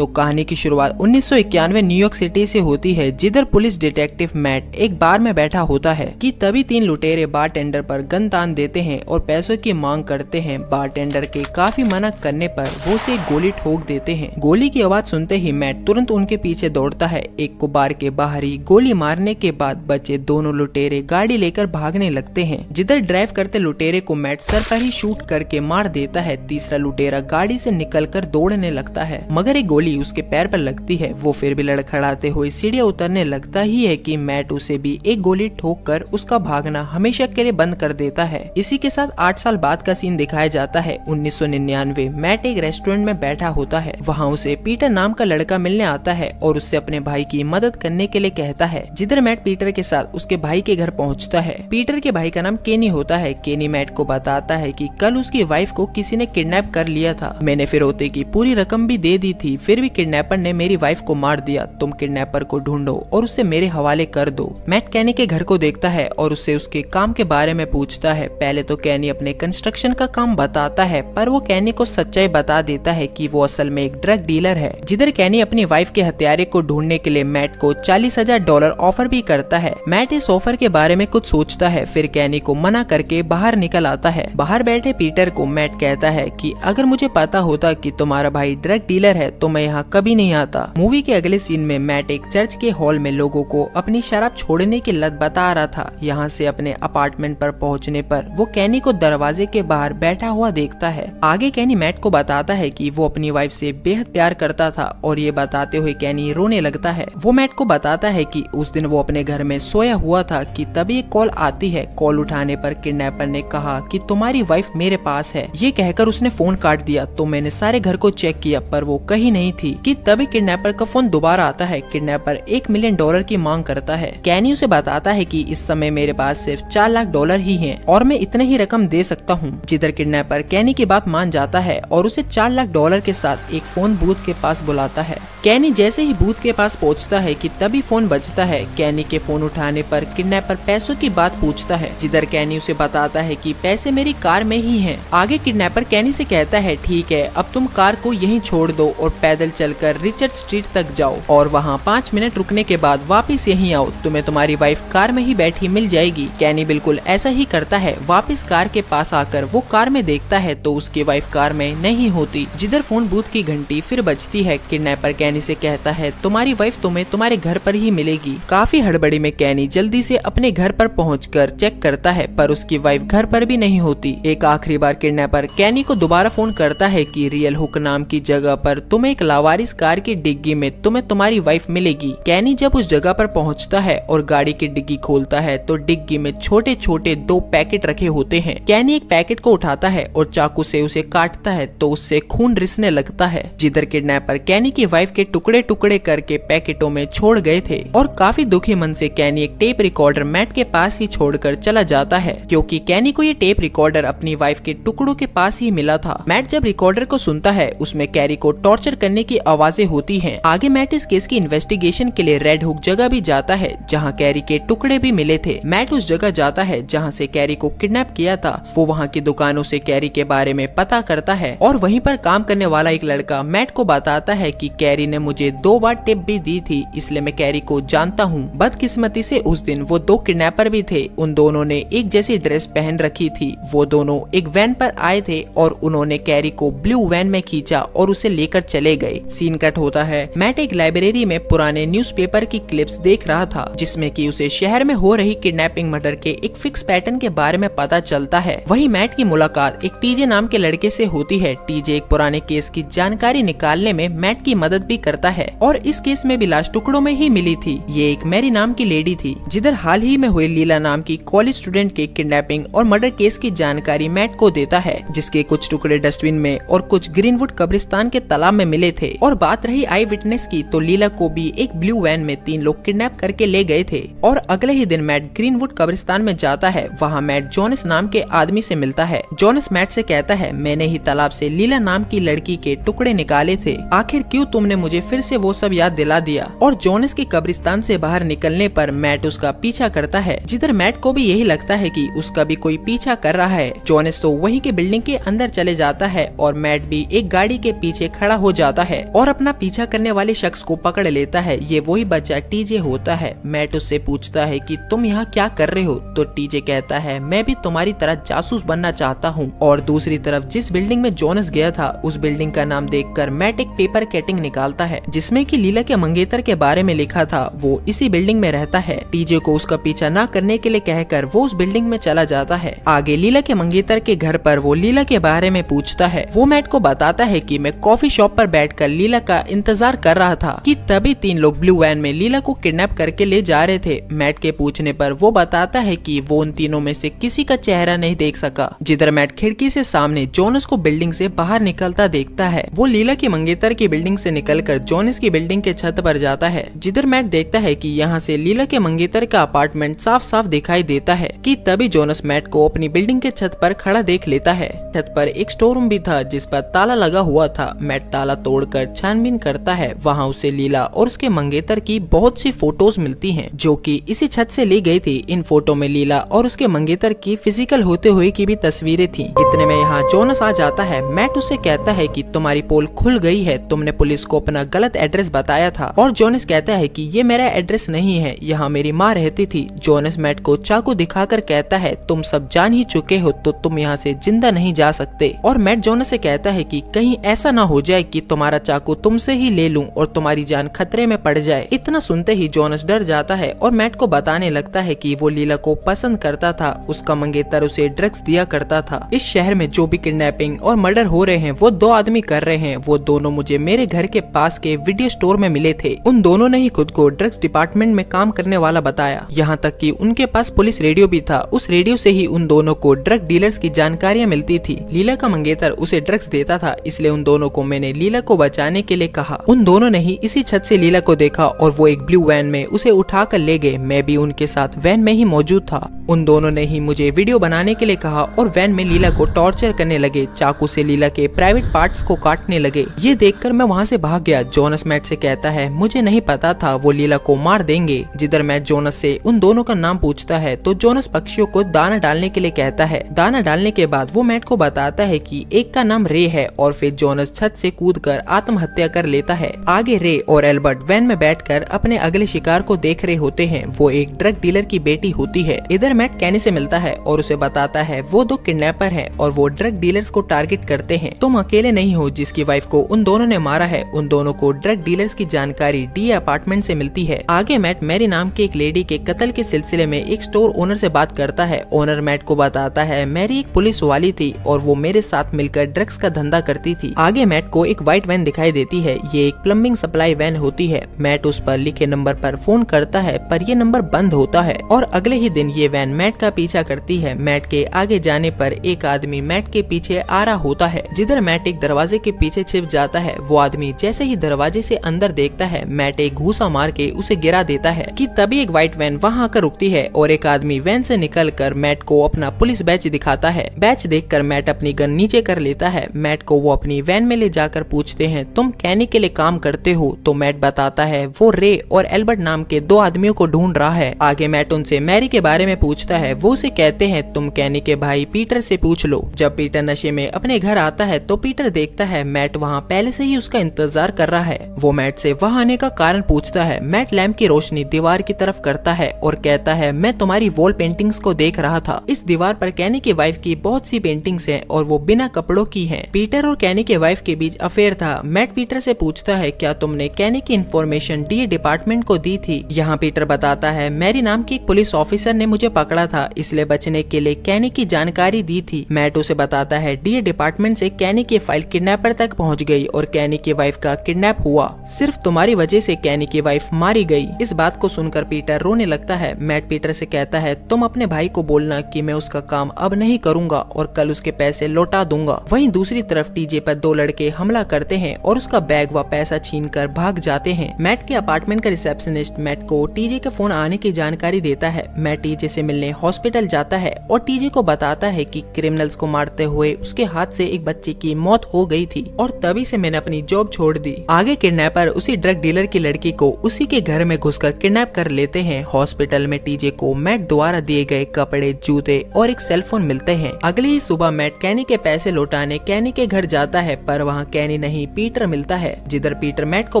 तो कहानी की शुरुआत उन्नीस सौ इक्यानवे न्यूयॉर्क सिटी से होती है, जिधर पुलिस डिटेक्टिव मैट एक बार में बैठा होता है कि तभी तीन लुटेरे बार टेंडर पर गन तान देते हैं और पैसों की मांग करते हैं। बार टेंडर के काफ़ी मना करने पर वो से गोली ठोक देते हैं। गोली की आवाज़ सुनते ही मैट तुरंत उनके पीछे दौड़ता है। एक को बार के बाहर ही गोली मारने के बाद बचे दोनों लुटेरे गाड़ी लेकर भागने लगते हैं। जिधर ड्राइव करते लुटेरे को मैट सर पर ही शूट करके मार देता है, तीसरा लुटेरा गाड़ी से निकलकर दौड़ने लगता है। मगर एक गोली उसके पैर पर लगती है। वो फिर भी लड़खड़ाते हुए सीढ़ियाँ उतरने लगता ही है कि मैट उसे भी एक गोली ठोक कर उसका भागना हमेशा के लिए बंद कर देता है। इसी के साथ आठ साल बाद का सीन दिखाया जाता है। उन्नीस सौ निन्यानवे मैट एक रेस्टोरेंट में बैठा होता है। वहाँ उसे पीटर नाम का लड़का मिलने आता है और उससे अपने भाई की मदद करने के लिए कहता है। जिधर मैट पीटर के साथ उसके भाई के घर पहुँचता है। पीटर के भाई का नाम केनी होता है। केनी मैट को बताता है की कल उसकी वाइफ को किसी ने किडनैप कर लिया था। मैंने फिर की पूरी रकम भी दे दी थी। फिर भी किडनैपर ने मेरी वाइफ को मार दिया। तुम किडनैपर को ढूंढो और उसे मेरे हवाले कर दो। मैट कैनी के घर को देखता है और उससे उसके काम के बारे में पूछता है। पहले तो कैनी अपने कंस्ट्रक्शन का काम बताता है, पर वो कैनी को सच्चाई बता देता है कि वो असल में एक ड्रग डीलर है। जिधर कैनी अपनी वाइफ के हत्यारे को ढूँढने के लिए मैट को चालीस हज़ार डॉलर ऑफ़र भी करता है। मैट इस ऑफ़र के बारे में कुछ सोचता है, फिर कैनी को मना करके बाहर निकल आता है। बाहर बैठे पीटर को मैट कहता है कि, अगर मुझे पता होता कि तुम्हारा भाई ड्रग डीलर है तो मैं यहाँ कभी नहीं आता। मूवी के अगले सीन में मैट एक चर्च के हॉल में लोगों को अपनी शराब छोड़ने की लत बता रहा था। यहाँ से अपने अपार्टमेंट पर पहुँचने पर वो कैनी को दरवाजे के बाहर बैठा हुआ देखता है। आगे कैनी मैट को बताता है की वो अपनी वाइफ से बेहद प्यार करता था और ये बताते हुए कैनी रोने लगता है। वो मैट को बताता है कि उस दिन वो अपने घर में सोया हुआ था कि तभी एक कॉल आती है। कॉल उठाने पर किडनैपर ने कहा कि तुम्हारी वाइफ मेरे पास है। ये कहकर उसने फ़ोन काट दिया। तो मैंने सारे घर को चेक किया, पर वो कहीं नहीं थी कि तभी किडनैपर का फ़ोन दोबारा आता है। किडनैपर एक मिलियन डॉलर की मांग करता है। कैनी उसे बताता है कि इस समय मेरे पास सिर्फ़ चार लाख डॉलर ही हैं और मैं इतने ही रकम दे सकता हूँ। जिधर किडनैपर कैनी की बात मान जाता है और उसे चार लाख डॉलर के साथ एक फ़ोन बूथ के पास बुलाता है। कैनी जैसे ही बूथ के पास पहुँचता है कि तभी फ़ोन बजता है, कैनी के फ़ोन उठाने पर किडनैपर पैसों की बात पूछता है। जिधर कैनी उसे बताता है कि पैसे मेरी कार में ही हैं। आगे किडनैपर कैनी से कहता है, ठीक है, अब तुम कार को यहीं छोड़ दो और पैदल चलकर रिचर्ड स्ट्रीट तक जाओ और वहाँ पाँच मिनट रुकने के बाद वापस यहीं आओ। तुम्हें तुम्हारी वाइफ कार में ही बैठी मिल जाएगी। कैनी बिल्कुल ऐसा ही करता है। वापस कार के पास आकर वो कार में देखता है तो उसकी वाइफ कार में नहीं होती। जिधर फ़ोन बूथ की घंटी फिर बजती है। किडनैपर कैनी से कहता है, तुम्हारी वाइफ तुम्हें तुम्हारे घर पर ही मिलेगी। काफ़ी हड़बड़ी में कैनी जल्दी से अपने घर पर पहुंचकर चेक करता है, पर उसकी वाइफ घर पर भी नहीं होती। एक आखिरी बार किडनैपर कैनी को दोबारा फ़ोन करता है कि रियल हुक नाम की जगह पर तुम्हें एक लावारिस कार की डिग्गी में तुम्हें तुम्हारी वाइफ मिलेगी। कैनी जब उस जगह पर पहुँचता है और गाड़ी की डिग्गी खोलता है तो डिग्गी में छोटे छोटे दो पैकेट रखे होते हैं। कैनी एक पैकेट को उठाता है और चाकू से उसे काटता है तो उससे खून रिसने लगता है। जिधर किडनैपर कैनी की वाइफ के टुकड़े टुकड़े करके पैकेटों में छोड़ गए थे, और काफ़ी दुखी मन से कैनी एक टेप रिकॉर्डर मैट के पास ही छोड़कर चला जाता है। क्योंकि कैनी को ये टेप रिकॉर्डर अपनी वाइफ के टुकड़ों के पास ही मिला था। मैट जब रिकॉर्डर को सुनता है, उसमें कैरी को टॉर्चर करने की आवाज़ें होती हैं। आगे मैट इस केस की इन्वेस्टिगेशन के लिए रेड हुक जगह भी जाता है, जहाँ कैरी के टुकड़े भी मिले थे। मैट उस जगह जाता है, जहाँ से कैरी को किडनैप किया था। वो वहाँ की दुकानों से कैरी के बारे में पता करता है और वहीं पर काम करने वाला एक लड़का मैट को बताता है कि कैरी ने मुझे दो बार टिप भी दी थी, इसलिए मैं कैरी को जानता हूँ। बदकिस्मती से उस दिन वो दो किडनैपर भी थे। उन दोनों ने एक जैसी ड्रेस पहन रखी थी। वो दोनों एक वैन पर आए थे और उन्होंने कैरी को ब्लू वैन में खींचा और उसे लेकर चले गए। सीन कट होता है। मैट एक लाइब्रेरी में पुराने न्यूज़पेपर की क्लिप्स देख रहा था, जिसमें कि उसे शहर में हो रही किडनैपिंग मर्डर के एक फिक्स पैटर्न के बारे में पता चलता है। वही मैट की मुलाकात एक टीजे नाम के लड़के से होती है। टीजे एक पुराने केस की जानकारी निकालने में मैट की मदद भी करता है, और इस केस में भी लाश टुकड़ों में ही मिली थी। ये एक मैरी नाम की लेडी थी, जिधर हाल ही में हुए लीला नाम की कॉलेज स्टूडेंट के किडनैपिंग और मर्डर केस की जानकारी मैट को देता है, जिसके कुछ टुकड़े डस्टबिन में और कुछ ग्रीनवुड कब्रिस्तान के तालाब में मिले थे और बात रही आई विटनेस की तो लीला को भी एक ब्लू वैन में तीन लोग किडनैप करके ले गए थे। और अगले ही दिन मैट ग्रीनवुड कब्रिस्तान में जाता है। वहाँ मैट जोनस नाम के आदमी से मिलता है। जोनस मैट से कहता है, मैंने ही तालाब से लीला नाम की लड़की के टुकड़े निकाले थे। आखिर क्यों तुमने मुझे फिर से वो सब याद दिला दिया? और जोनस के कब्रिस्तान से बाहर निकलने पर मैट उसका पीछा करता है। जिधर मैट को भी यही लगता है कि उसका भी कोई पीछा कर रहा है। जोनस तो वही के बिल्डिंग के अंदर चले जाता है और मैट भी एक गाड़ी के पीछे खड़ा हो जाता है। और अपना पीछा करने वाले शख्स को पकड़ लेता है। ये वही बच्चा टीजे होता है। मैट उससे पूछता है कि तुम यहाँ क्या कर रहे हो? तो टीजे कहता है, मैं भी तुम्हारी तरह जासूस बनना चाहता हूँ। और दूसरी तरफ़, जिस बिल्डिंग में जोनस गया था, उस बिल्डिंग का नाम देखकर मैट एक पेपर कैटिंग निकालता है, जिसमें की लीला के मंगेतर के बारे में लिखा था, वो इसी बिल्डिंग में रहता है। टीजे को उसका पीछा न करने के लिए कहकर वो उस बिल्डिंग में चला जाता है। आगे लीला के मंगेतर के घर पर वो लीला के बारे में पूछता है। वो मैट को बताता है कि मैं कॉफ़ी शॉप पर बैठकर लीला का इंतज़ार कर रहा था कि तभी तीन लोग ब्लू वैन में लीला को किडनैप करके ले जा रहे थे। मैट के पूछने पर वो बताता है कि वो उन तीनों में से किसी का चेहरा नहीं देख सका। जिधर मैट खिड़की से सामने जोनस को बिल्डिंग से बाहर निकलता देखता है। वो लीला की मंगेतर की बिल्डिंग से निकलकर जोनस की बिल्डिंग के छत पर जाता है। जिधर मैट देखता है कि यहाँ से लीला के मंगेतर का अपार्टमेंट साफ़ साफ़ दिखाई देता है कि तभी जोनस मैट को अपनी बिल्डिंग के छत पर खड़ा देख लेता है। छत पर एक स्टोर रूम भी था जिस पर ताला लगा हुआ था। मैट ताला तोड़कर छानबीन करता है। वहाँ उसे लीला और उसके मंगेतर की बहुत सी फ़ोटोज़ मिलती हैं, जो कि इसी छत से ली गई थी। इन फ़ोटो में लीला और उसके मंगेतर की फ़िज़िकल होते हुए की भी तस्वीरें थी। इतने में यहाँ जोनस आ जाता है। मैट उसे कहता है की, तुम्हारी पोल खुल गई है। तुमने पुलिस को अपना गलत एड्रेस बताया था। और जोनस कहता है की, ये मेरा एड्रेस नहीं है। यहाँ मेरी माँ रहती थी। जोनस मैट को चाकू दिखाकर कहता है, तुम सब जान ही चुके हो तो तुम यहाँ से ज़िंदा नहीं जा सकते। और मैट जोनस से कहता है कि, कहीं ऐसा ना हो जाए कि तुम्हारा चाकू तुमसे ही ले लूँ और तुम्हारी जान खतरे में पड़ जाए। इतना सुनते ही जोनस डर जाता है और मैट को बताने लगता है कि वो लीला को पसंद करता था। उसका मंगेतर उसे ड्रग्स दिया करता था। इस शहर में जो भी किडनैपिंग और मर्डर हो रहे हैं, वो दो आदमी कर रहे हैं। वो दोनों मुझे मेरे घर के पास के वीडियो स्टोर में मिले थे। उन दोनों ने ही खुद को ड्रग्स डिपार्टमेंट में काम करने वाला बताया। यहाँ तक कि उनके पास पुलिस रेडियो भी था। उस रेडियो से ही उन दोनों को ड्रग डीलर्स की जानकारियाँ मिलती थी। लीला का मंगेतर उसे ड्रग्स देता था, इसलिए उन दोनों को मैंने लीला को बचाने के लिए कहा। उन दोनों ने ही इसी छत से लीला को देखा और वो एक ब्लू वैन में उसे उठा कर ले गए। मैं भी उनके साथ वैन में ही मौजूद था। उन दोनों ने ही मुझे वीडियो बनाने के लिए कहा और वैन में लीला को टॉर्चर करने लगे। चाकू से लीला के प्राइवेट पार्ट्स को काटने लगे। ये देखकर मैं वहाँ से भाग गया। जोनस मैट से कहता है, मुझे नहीं पता था वो लीला को मार देंगे। जिधर मैट जोनस से उन दोनों का नाम पूछता है तो जोनस पक्षियों को दाना डालने के लिए कहता है। दाना डालने के बाद वो मैट को बताता है कि एक का नाम रे है और फिर जोनस छत से कूद कर आत्महत्या कर लेता है। आगे रे और एल्बर्ट वैन में बैठकर अपने अगले शिकार को देख रहे होते हैं। वो एक ड्रग डीलर की बेटी होती है। इधर मैट कैनी से मिलता है और उसे बताता है, वो दो किडनैपर है और वो ड्रग डीलर्स को टारगेट करते हैं। तुम अकेले नहीं हो जिसकी वाइफ को उन दोनों ने मारा है। उन दोनों को ड्रग डीलर्स की जानकारी डी अपार्टमेंट से मिलती है। आगे मैट मैरी नाम के एक लेडी के कत्ल के सिलसिले में एक स्टोर ओनर से बात करता है। ओनर मैट को बताता है, मैरी एक पुलिस वाली थी और वो मेरे साथ मिलकर ड्रग्स का धंधा करती थी। आगे मैट को एक व्हाइट वैन दिखाई देती है। ये एक प्लम्बिंग सप्लाई वैन होती है। मैट उस पर लिखे नंबर पर फ़ोन करता है, पर ये नंबर बंद होता है और अगले ही दिन ये वैन मैट का पीछा करती है। मैट के आगे जाने पर एक आदमी मैट के पीछे आ रहा होता है। जिधर मैट एक दरवाजे के पीछे छिप जाता है, वो आदमी जैसे ही दरवाजे से अंदर देखता है मैट एक घूसा मार के उसे गिरा देता है कि तभी एक व्हाइट वैन वहाँ आकर रुकती है और एक आदमी वैन से निकल कर मैट को अपना पुलिस बैच दिखाता है। बैच देखकर मैट अपनी गन नीचे कर लेता है। मैट को वो अपनी वैन में ले जाकर पूछते हैं। तुम कैनी के लिए काम करते हो तो मैट बताता है। वो रे और एल्बर्ट नाम के दो आदमियों को ढूंढ रहा है। आगे मैट उनसे, मैरी के बारे में पूछता है। वो उसे कहते हैं, तुम कैनी के भाई पीटर से पूछ लो। जब पीटर नशे में अपने घर आता है तो पीटर देखता है, मैट वहाँ पहले से ही उसका इंतज़ार कर रहा है। वो मैट से वहाँ आने का कारण पूछता है। मैट लैम्प की रोशनी दीवार की तरफ़ करता है और कहता है, मैं तुम्हारी वॉल पेंटिंग्स को देख रहा था। इस दीवार पर कैनी की वाइफ की बहुत सी पेंटिंग्स हैं और वो बिना कपड़ों की हैं। पीटर और कैनी के वाइफ के बीच अफेयर था। मैट पीटर से पूछता है, क्या तुमने कैनी की इन्फॉर्मेशन डी डिपार्टमेंट को दी थी? यहाँ पीटर बताता है, मैरी नाम की एक पुलिस ऑफिसर ने मुझे पकड़ा था, इसलिए बचने के लिए कैनी की जानकारी दी थी। मैट उसे बताता है डी डिपार्टमेंट से कैनी की फ़ाइल किडनैपर तक पहुँच गई और कैनी की वाइफ का किडनैप हुआ। सिर्फ़ तुम्हारी वजह से कैनी की वाइफ मारी गई। इस बात को सुनकर पीटर रोने लगता है। मैट पीटर से कहता है, तुम अपने भाई को बोलना कि मैं उसका काम अब नहीं करूँगा और कल उसके पैसे लौटा दूँगा। वहीं दूसरी तरफ़ टीजे पर दो लड़के हमला करते हैं। और उसका बैग व पैसा छीन कर भाग जाते हैं। मैट के अपार्टमेंट का रिसेप्शनिस्ट मैट को टीजे के फ़ोन आने की जानकारी देता है। मैट टीजे से मिलने हॉस्पिटल जाता है और टीजे को बताता है कि क्रिमिनल्स को मारते हुए उसके हाथ से एक बच्चे की मौत हो गई थी और तभी से मैंने अपनी जॉब छोड़ दी। आगे किडनैपर उसी ड्रग डीलर की लड़की को उसी के घर में घुसकर किडनैप कर लेते हैं। हॉस्पिटल में टीजे को मैट द्वारा दिए गए कपड़े, जूते और एक सेलफोन मिलते हैं। अगली ही सुबह मैट कैनी के पैसे लौटाने कैनी के घर जाता है, पर वहाँ कैनी नहीं पीटर मिलता है, जिधर पीटर मैट को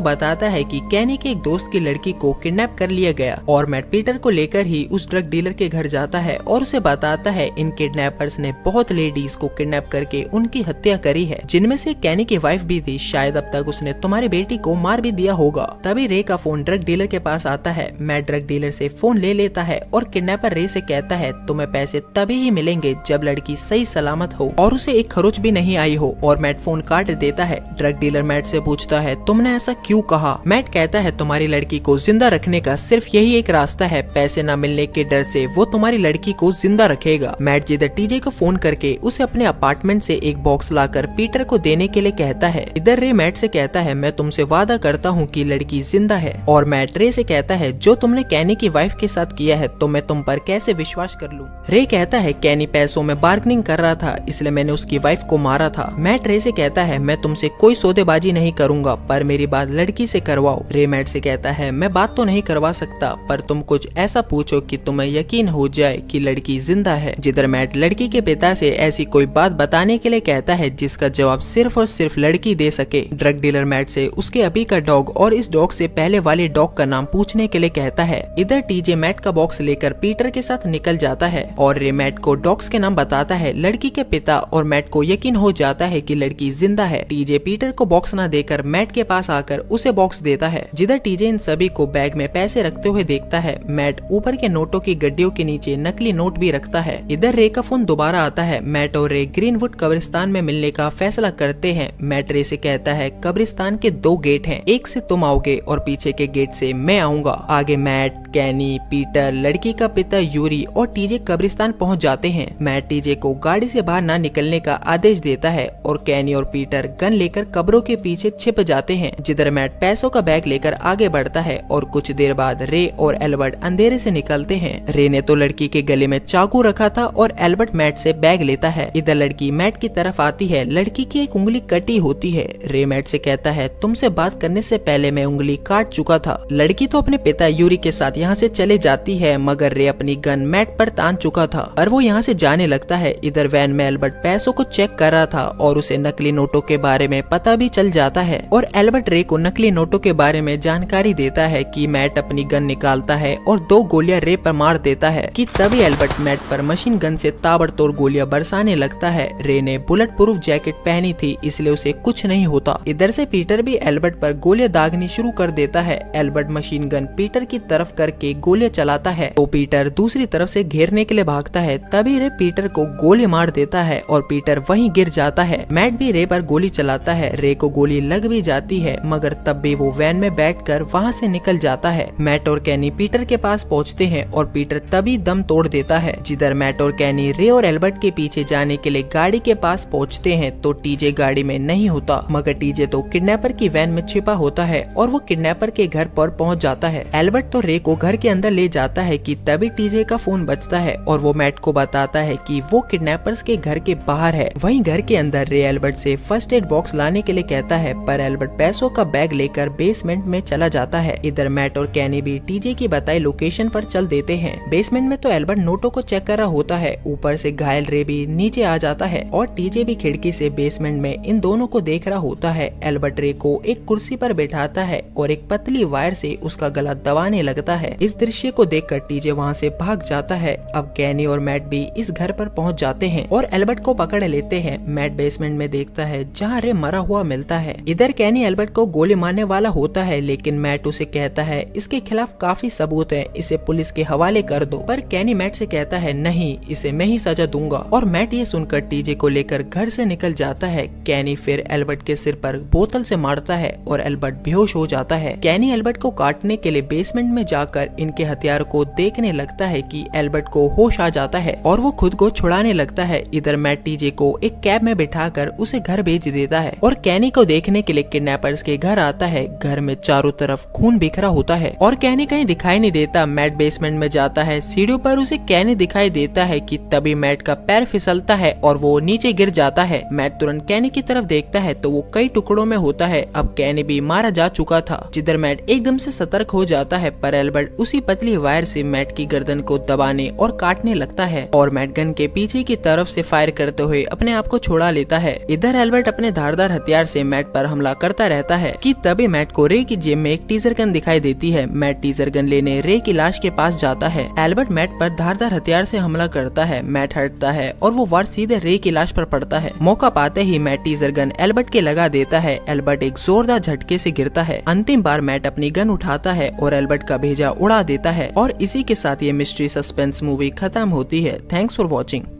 बताता है कि कैनी के एक दोस्त की लड़की को किडनैप कर लिया गया और मैट पीटर को लेकर ही उस ड्रग डीलर के घर जाता है और उसे बताता है इन किडनैपर्स ने बहुत लेडीज़ को किडनैप करके उनकी हत्या करी है, जिनमें से कैनी की वाइफ भी थी। शायद अब तक उसने तुम्हारी बेटी को मार भी दिया होगा। तभी रे का फ़ोन ड्रग डीलर के पास आता है। मैट ड्रग डीलर से फ़ोन ले लेता है और किडनैपर रे से कहता है, तुम्हें पैसे तभी ही मिलेंगे जब लड़की सही सलामत हो और उसे एक खरोच भी नहीं आई हो। और मैट फ़ोन काट देता है। ड्रग डीलर मैट से पूछता है, तुमने ऐसा क्यों कहा? मैट कहता है, तुम्हारी लड़की को ज़िंदा रखने का सिर्फ़ यही एक रास्ता है। पैसे न मिलने के डर से वो तुम्हारी लड़की को ज़िंदा रखेगा। मैट जिधर टीजे को फ़ोन करके उसे अपने अपार्टमेंट से एक बॉक्स लाकर पीटर को देने के लिए कहता है, इधर रे मैट से कहता है, मैं तुमसे वादा करता हूँ की लड़की ज़िंदा है। और मैट रे से कहता है, जो तुमने कैनी की वाइफ के साथ किया है तो मैं तुम पर कैसे विश्वास कर लूँ? रे कहता है कैनी पैसों में बार्गनिंग कर रहा था, इसलिए मैंने उसकी वाइफ को मारा था। मैट रे से कहता है, मैं तुमसे कोई सौदेबाजी नहीं करूँगा, पर मेरी बात लड़की से करवाओ। रे मैट से कहता है, मैं बात तो नहीं करवा सकता, पर तुम कुछ ऐसा पूछो कि तुम्हें यकीन हो जाए कि लड़की ज़िंदा है। जिधर मैट लड़की के पिता से ऐसी कोई बात बताने के लिए कहता है, जिसका जवाब सिर्फ़ और सिर्फ़ लड़की दे सके। ड्रग डीलर मैट से उसके अभी का डॉग और इस डॉग से पहले वाले डॉग का नाम पूछने के लिए कहता है। इधर टीजे मैट का बॉक्स लेकर पीटर के साथ निकल जाता है और रे मैट को डॉग्स के नाम बताता है। लड़की के पिता और मैट को यकीन हो जाता है कि लड़की ज़िंदा है। टीजे पीटर को बॉक्स न देकर मैट के पास आकर उसे बॉक्स देता है। जिधर टीजे इन सभी को बैग में पैसे रखते हुए देखता है, मैट ऊपर के नोटों की गड्डियों के नीचे नकली नोट भी रखता है। इधर रे का फ़ोन दोबारा आता है। मैट और रे ग्रीनवुड कब्रिस्तान में मिलने का फैसला करते हैं। मैट रे से कहता है, कब्रिस्तान के दो गेट हैं, एक से तुम आओगे और पीछे के गेट से मैं आऊँगा। आगे मैट कैनी पीटर लड़की का पिता यूरी और टीजे कब्रिस्तान पहुँच जाते हैं। मैट टीजे को गाड़ी से बाहर न निकलने का आदेश देता है और कैनी और पीटर गन लेकर कब्रों के पीछे छिप जाते हैं, जिधर मैट पैसों का बैग लेकर आगे बढ़ता है और कुछ देर बाद रे और एल्बर्ट अंधेरे से निकलते हैं। रे ने तो लड़की के गले में चाकू रखा था और एल्बर्ट मैट से बैग लेता है। इधर लड़की मैट की तरफ़ आती है। लड़की की एक उंगली कटी होती है। रे मैट से कहता है, तुमसे बात करने से पहले मैं उंगली काट चुका था। लड़की तो अपने पिता यूरी के साथ यहाँ से चले जाती है, मगर रे अपनी गन मैट पर तान चुका था और वो यहाँ से जाने लगता है। इधर वैन में एल्बर्ट पैसों को चेक कर रहा था और उसे नकली नोटों के बारे में पता भी चल जाता है और एल्बर्ट रे को नकली नोटों के बारे में जानकारी देता है कि मैट अपनी गन निकालता है और दो गोलियाँ रे पर मार देता है कि तभी एल्बर्ट मैट पर मशीन गन से ताबड़तोड़ गोलियाँ बरसाने लगता है। रे ने बुलेट प्रूफ जैकेट पहनी थी, इसलिए उसे कुछ नहीं होता। इधर से पीटर भी एल्बर्ट पर गोलियाँ दागनी शुरू कर देता है। एल्बर्ट मशीन गन पीटर की तरफ़ करके गोलियाँ चलाता है। तो पीटर दूसरी तरफ़ से घेरने के लिए भागता है, तभी रे पीटर को गोली मार देता है और पीटर वहीं गिर जाता है। मैट भी रे पर गोली चलाता है। रे को गोली लग भी जाती है, मगर तब भी वो वैन में बैठकर वहाँ से निकल जाता है। मैट और कैनी पीटर के पास पहुँचते हैं और पीटर तभी दम तोड़ देता है। जिधर मैट और कैनी रे और एल्बर्ट के पीछे जाने के लिए गाड़ी के पास पहुँचते हैं तो टीजे गाड़ी में नहीं होता, मगर टीजे तो किडनैपर की वैन में छिपा होता है और वो किडनैपर के घर पर पहुँच जाता है। एल्बर्ट तो रे को घर के अंदर ले जाता है कि तभी टीजे का फ़ोन बजता है और वो मैट को बताता है कि वो किडनैपर्स के घर के बाहर है। वहीं घर के अंदर रे एल्बर्ट से फ़र्स्ट एड बॉक्स लाने के लिए कहता है, पर एल्बर्ट पैसों का बैग लेकर बेसमेंट में चला जाता है। इधर मैट और कैनी भी टीजे की बताई लोकेशन पर चल देते हैं। बेसमेंट में तो एल्बर्ट नोटो को चेक कर रहा होता है। ऊपर से घायल रे भी नीचे आ जाता है और टीजे भी खिड़की से बेसमेंट में इन दोनों को देख रहा होता है। एल्बर्ट रे को एक कुर्सी पर बैठाता है और एक पतली वायर से उसका गला दबाने लगता है। इस दृश्य को देखकर टीजे वहाँ से भाग जाता है। अब कैनी और मैट भी इस घर पर पहुँच जाते हैं और एल्बर्ट को पकड़ लेते हैं। मैट बेसमेंट में देखता है, जहाँ रे मरा हुआ मिलता है। इधर कैनी एल्बर्ट को गोली मारने वाला होता है, लेकिन मैट उसे कहता है, इसके खिलाफ काफ़ी सबूत है, इसे पुलिस के हवाले कर दो। पर कैनी मैट से कहता है, नहीं, इसे मैं ही सजा दूँगा। और मैट ये सुनकर टीजे को लेकर घर से निकल जाता है। कैनी फिर एल्बर्ट के सिर पर बोतल से मारता है और एल्बर्ट बेहोश हो जाता है। कैनी एल्बर्ट को काटने के लिए बेसमेंट में जाकर इनके हथियार को देखने लगता है कि एल्बर्ट को होश आ जाता है और वो खुद को छुड़ाने लगता है। इधर मैट टीजे को एक कैब में बिठाकर उसे घर भेज देता है और कैनी को देखने के लिए किडनैपर्स के घर आता है। घर में चारों तरफ़ खून बिखरा होता है और कैनी कहीं दिखाई नहीं देता। मैट बेसमेंट में जाता है, सीढ़ियों पर उसे कैनी दिखाई देता है कि तभी मैट का पैर फिसलता है और वो नीचे गिर जाता है। मैट तुरंत कैनी की तरफ़ देखता है तो वो कई टुकड़ों में होता है। अब कैनी भी मारा जा चुका था, जिधर मैट एकदम से सतर्क हो जाता है, पर एल्बर्ट उसी पतली वायर से मैट की गर्दन को दबाने और काटने लगता है और मैट गन के पीछे की तरफ़ से फायर करते हुए अपने आप को छोड़ा लेता है। इधर एल्बर्ट अपने धारदार हथियार हथियार से मैट पर हमला करता रहता है कि तभी मैट को रे की जेब में एक टीजर गन दिखाई देती है। मैट टीजर गन लेने रे की लाश के पास जाता है। एल्बर्ट मैट पर धारदार हथियार से हमला करता है। मैट हटता है और वो वार सीधे रे की लाश पर पड़ता है। मौका पाते ही मैट टीजर गन एल्बर्ट के लगा देता है। एल्बर्ट एक जोरदार झटके से गिरता है। अंतिम बार मैट अपनी गन उठाता है और एल्बर्ट का भेजा उड़ा देता है और इसी के साथ ये मिस्ट्री सस्पेंस मूवी खत्म होती है। Thanks for watching.